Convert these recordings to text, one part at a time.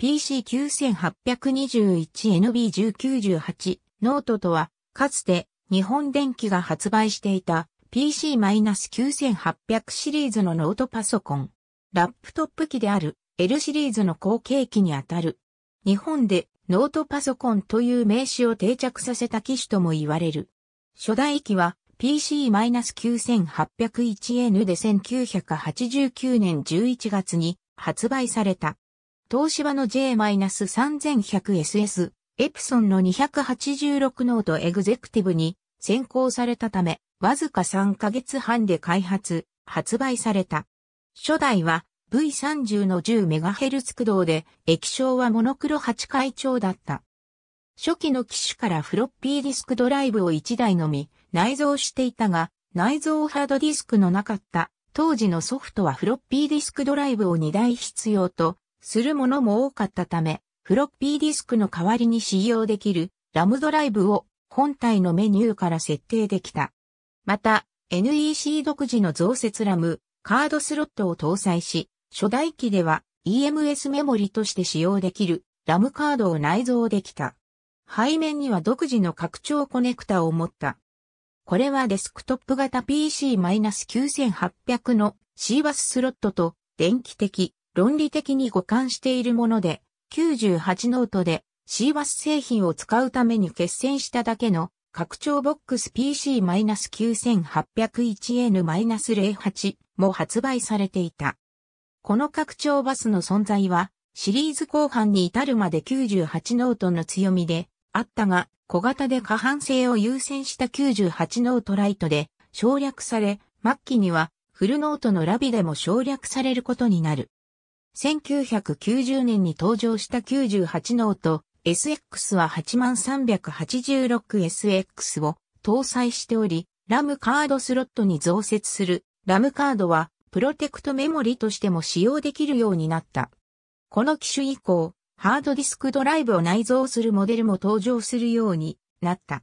PC9821NB1098 ノートとは、かつて日本電気が発売していた PC-9800 シリーズのノートパソコン。ラップトップ機である L シリーズの後継機にあたる。日本でノートパソコンという名詞を定着させた機種とも言われる。初代機は PC-9801N で1989年11月に発売された。東芝の J-3100SS、エプソンの286ノートエグゼクティブに先行されたため、わずか3ヶ月半で開発、発売された。初代は V30 の 10MHz 駆動で、液晶はモノクロ8階調だった。初期の機種からフロッピーディスクドライブを1台のみ内蔵していたが、内蔵ハードディスクのなかった当時のソフトはフロッピーディスクドライブを2台必要とするものも多かったため、フロッピーディスクの代わりに使用できる RAM ドライブを本体のメニューから設定できた。また、NEC 独自の増設 RAM カードスロットを搭載し、初代機では EMS メモリとして使用できる RAM カードを内蔵できた。背面には独自の拡張コネクタを持った。これはデスクトップ型 PC-9800 の CBUS スロットと電気的、論理的に互換しているもので、98ノートで CBUS 製品を使うために結線しただけの拡張ボックス PC-9801N-08 も発売されていた。この拡張バスの存在はシリーズ後半に至るまで98ノートの強みであったが、小型で可搬性を優先した98ノートライトで省略され、末期にはフルノートの LaVie でも省略されることになる。1990年に登場した98ノート SX は 80386SX を搭載しており、 RAM カードスロットに増設する RAM カードはプロテクトメモリとしても使用できるようになった。この機種以降、ハードディスクドライブを内蔵するモデルも登場するようになった。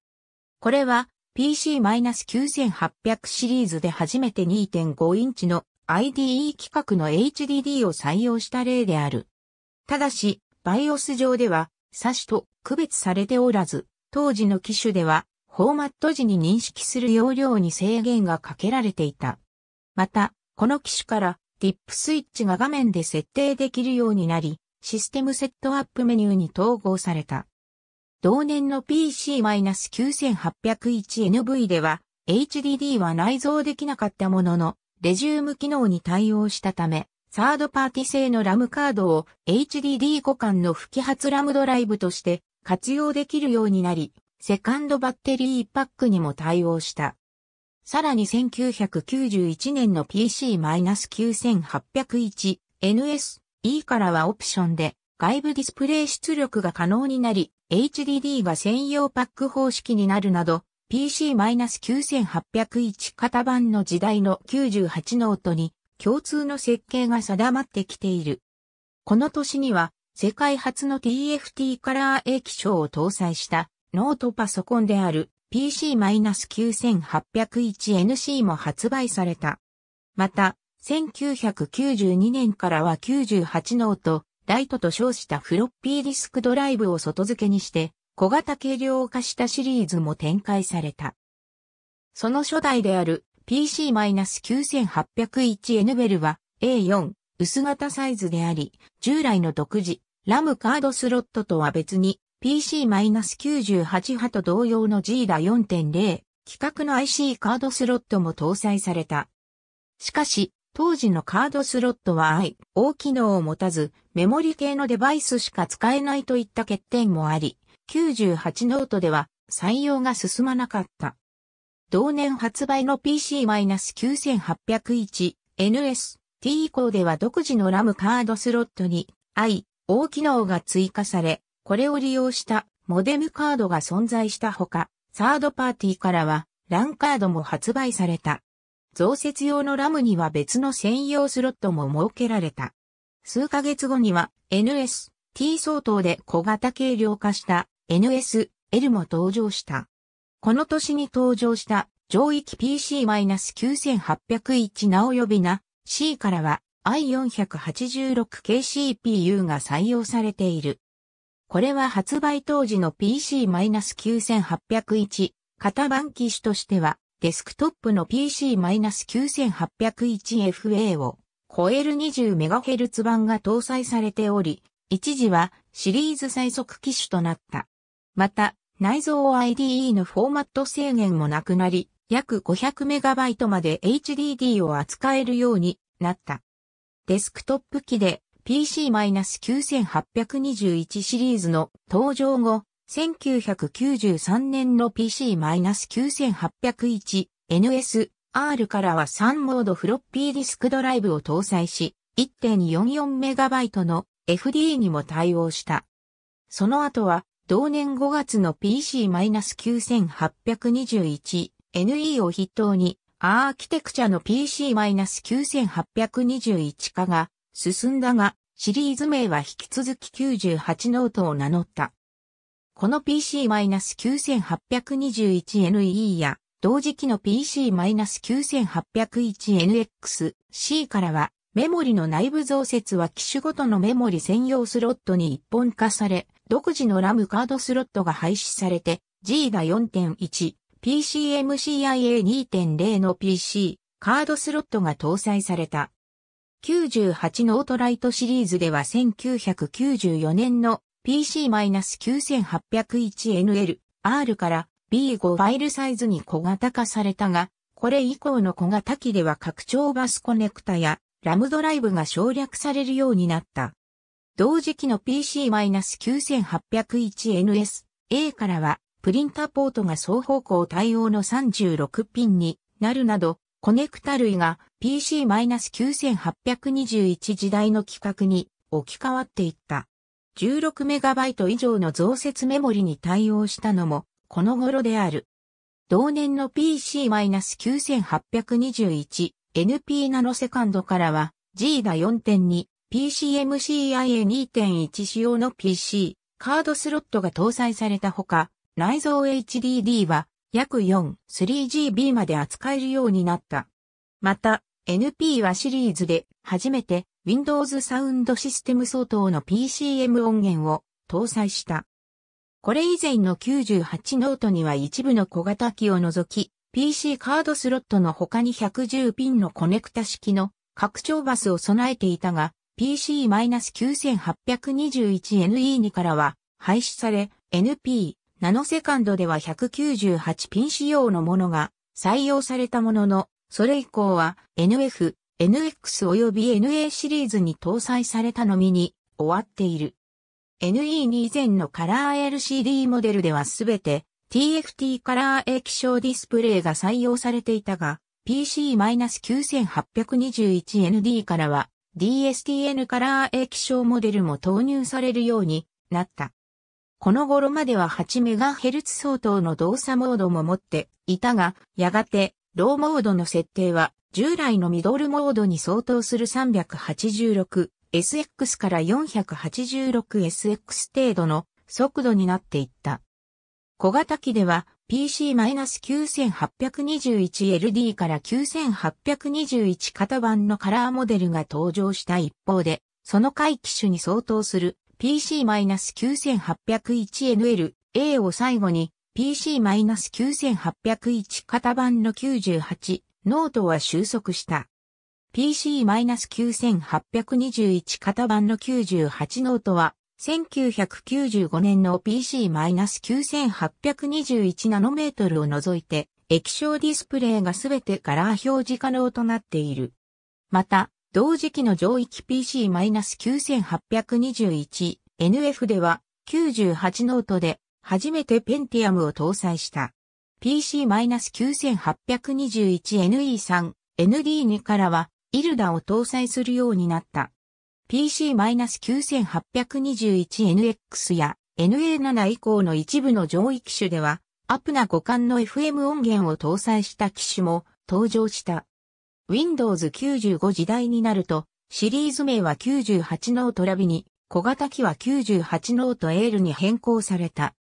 これは PC-9800 シリーズで初めて2.5インチの IDE 規格の HDD を採用した例である。ただし、BIOS 上では、差しと区別されておらず、当時の機種では、フォーマット時に認識する容量に制限がかけられていた。また、この機種からディップスイッチが画面で設定できるようになり、システムセットアップメニューに統合された。同年の PC-9801NV では、HDD は内蔵できなかったものの、レジューム機能に対応したため、サードパーティ製のラムカードを HDD 互換の不揮発ラムドライブとして活用できるようになり、セカンドバッテリーパックにも対応した。さらに1991年の PC-9801NS/E からはオプションで外部ディスプレイ出力が可能になり、HDD が専用パック方式になるなど、PC-9801 型番の時代の98ノートに共通の設計が定まってきている。この年には世界初の TFT カラー液晶を搭載したノートパソコンである PC-9801NC も発売された。また、1992年からは98ノートライトと称したフロッピーディスクドライブを外付けにして、小型軽量化したシリーズも展開された。その初代である PC-9801N ベルは A4 薄型サイズであり、従来の独自 RAM カードスロットとは別に PC-98 波と同様の JEIDA4.0規格の IC カードスロットも搭載された。しかし、当時のカードスロットは I、大機能を持たず、メモリ系のデバイスしか使えないといった欠点もあり、98ノートでは採用が進まなかった。同年発売の PC-9801 NS/T 以降では独自の RAM カードスロットに I、大機能が追加され、これを利用したモデムカードが存在したほか、サードパーティーからは LAN カードも発売された。増設用のラムには別の専用スロットも設けられた。数ヶ月後には NS、T 相当で小型軽量化した NS、L も登場した。この年に登場した上域 PC-9801 な及びな C からは i486KCPU が採用されている。これは発売当時の PC-9801 型番機種としてはデスクトップの PC-9801FA を超える 20MHz 版が搭載されており、一時はシリーズ最速機種となった。また、内蔵 IDE のフォーマット制限もなくなり、約 500MB まで HDD を扱えるようになった。デスクトップ機で PC-9821 シリーズの登場後、1993年の PC-9801 NSR からは3モードフロッピーディスクドライブを搭載し、1.44MB の FD にも対応した。その後は同年5月の PC-9821 NE を筆頭にアーキテクチャの PC-9821 化が進んだが、シリーズ名は引き続き98ノートを名乗った。この PC-9821NE や同時期の PC-9801NX/C からはメモリの内部増設は機種ごとのメモリ専用スロットに一本化され、独自の RAM カードスロットが廃止されて、G が4.1、PCMCIA2.0 の PC、カードスロットが搭載された。98ノートライトシリーズでは1994年の PC-9801NL/R から B5 ファイルサイズに小型化されたが、これ以降の小型機では拡張バスコネクタや RAM ドライブが省略されるようになった。同時期の PC-9801NS、A からはプリンタポートが双方向対応の36ピンになるなど、コネクタ類が PC-9821 時代の規格に置き換わっていった。16MB 以上の増設メモリに対応したのもこの頃である。同年の PC-9821 NP ナノセカンドからは G が4.2 PCMCIA2.1 仕様の PC カードスロットが搭載されたほか内蔵 HDD は約4 3GB まで扱えるようになった。また NP はシリーズで初めて Windows サウンドシステム相当の PCM 音源を搭載した。これ以前の98ノートには一部の小型機を除き、PC カードスロットの他に110ピンのコネクタ式の拡張バスを備えていたが、PC-9821NE2 からは廃止され、NP、ナノセカンドでは198ピン仕様のものが採用されたものの、それ以降は NF、NX 及び NA シリーズに搭載されたのみに終わっている。NE に以前のカラー LCD モデルではすべて TFT カラー液晶ディスプレイが採用されていたが、PC-9821ND からは DSTN カラー液晶モデルも投入されるようになった。この頃までは 8MHz 相当の動作モードも持っていたが、やがてローモードの設定は従来のミドルモードに相当する 386SX から 486SX 程度の速度になっていった。小型機では PC-9821LD から9821型番のカラーモデルが登場した一方で、その下位機種に相当する PC-9801NL/A を最後に PC-9801 型番の98ノートは収束した。PC-9821 型番の98ノートは1995年の PC-9821 ナノメートルを除いて液晶ディスプレイがすべてカラー表示可能となっている。また、同時期の上位機 PC-9821 NF では98ノートで初めてペンティアムを搭載した。PC-9821NE3、ND2 からは、 IrDA を搭載するようになった。PC-9821NX や NA7 以降の一部の上位機種では、 OPNA 互換の FM 音源を搭載した機種も登場した。Windows 95時代になると、シリーズ名は98ノート LaVie に、小型機は98ノート L に変更された。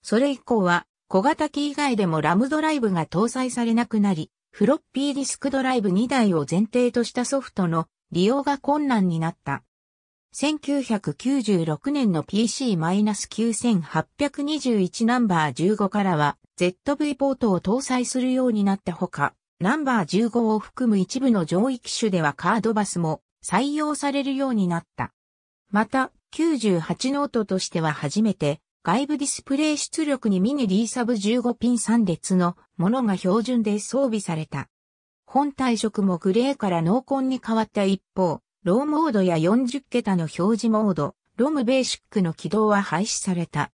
それ以降は、小型機以外でも RAM ドライブが搭載されなくなり、フロッピーディスクドライブ2台を前提としたソフトの利用が困難になった。1996年の PC-9821 ナンバー15からは ZV ポートを搭載するようになったほか、ナンバー15を含む一部の上位機種ではカードバスも採用されるようになった。また、98ノートとしては初めて外部ディスプレイ出力にミニ D-sub 15ピン3列のものが標準で装備された。本体色もグレーから濃紺に変わった一方、ローモードや40桁の表示モード、 ROM BASIC の起動は廃止された。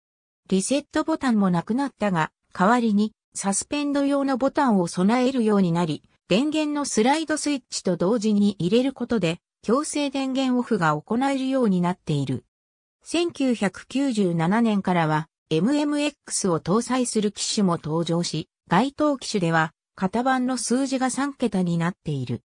リセットボタンもなくなったが、代わりにサスペンド用のボタンを備えるようになり、電源のスライドスイッチと同時に入れることで、強制電源オフが行えるようになっている。1997年からは MMX を搭載する機種も登場し、該当機種では型番の数字が3桁になっている。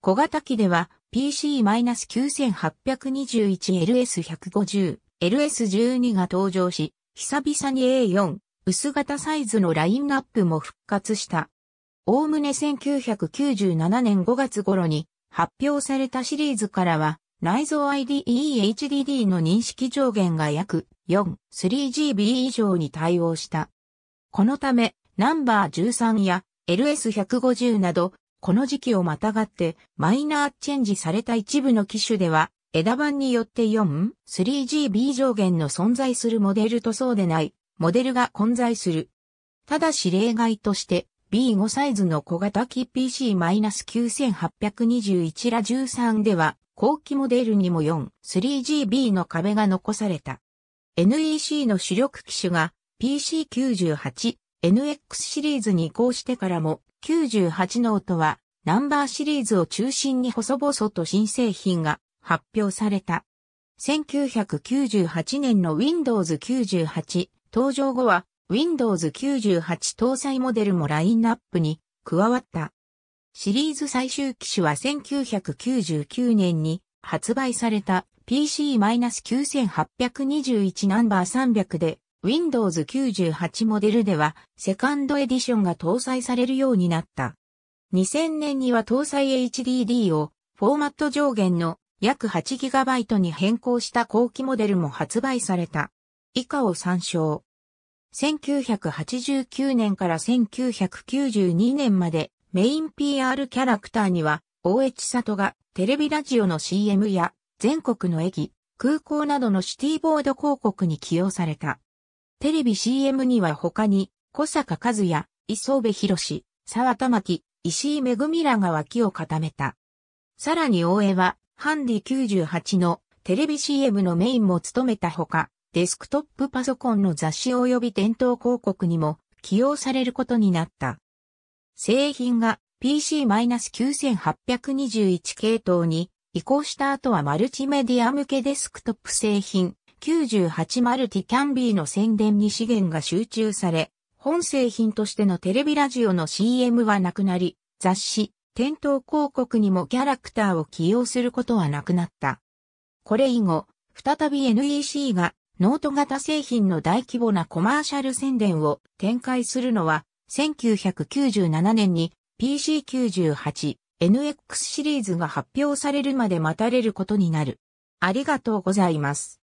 小型機では PC-9821LS150、LS12 が登場し、久々に A4、薄型サイズのラインナップも復活した。おおむね1997年5月頃に発表されたシリーズからは、内蔵 IDE HDD の認識上限が約4、3GB 以上に対応した。このため、ナンバー13や LS150 など、この時期をまたがってマイナーチェンジされた一部の機種では、枝番によって4、3GB 上限の存在するモデルとそうでない、モデルが混在する。ただし例外として、B5 サイズの小型機 PC-9821 ラ13では、後期モデルにも4、3GB の壁が残された。NEC の主力機種が PC98-NX シリーズに移行してからも98ノートはナンバーシリーズを中心に細々と新製品が発表された。1998年の Windows 98登場後は Windows 98搭載モデルもラインナップに加わった。シリーズ最終機種は1999年に発売された PC-9821 ナンバー300で Windows 98モデルではセカンドエディションが搭載されるようになった。2000年には搭載 HDD をフォーマット上限の約 8GB に変更した後期モデルも発売された。以下を参照。1989年から1992年までメイン PR キャラクターには、大越里がテレビラジオの CM や全国の駅、空港などのシティボード広告に起用された。テレビ CM には他に、小坂和也、磯部博士、沢田巻、石井めぐみらが脇を固めた。さらに大江は、ハンディ98のテレビ CM のメインも務めたほか、デスクトップパソコンの雑誌及び店頭広告にも起用されることになった。製品が PC-9821 系統に移行した後はマルチメディア向けデスクトップ製品98マルティキャンビーの宣伝に資源が集中され、本製品としてのテレビラジオの CM はなくなり、雑誌、店頭広告にもキャラクターを起用することはなくなった。これ以後、再び NEC がノート型製品の大規模なコマーシャル宣伝を展開するのは1997年に PC98 NX シリーズが発表されるまで待たれることになる。ありがとうございます。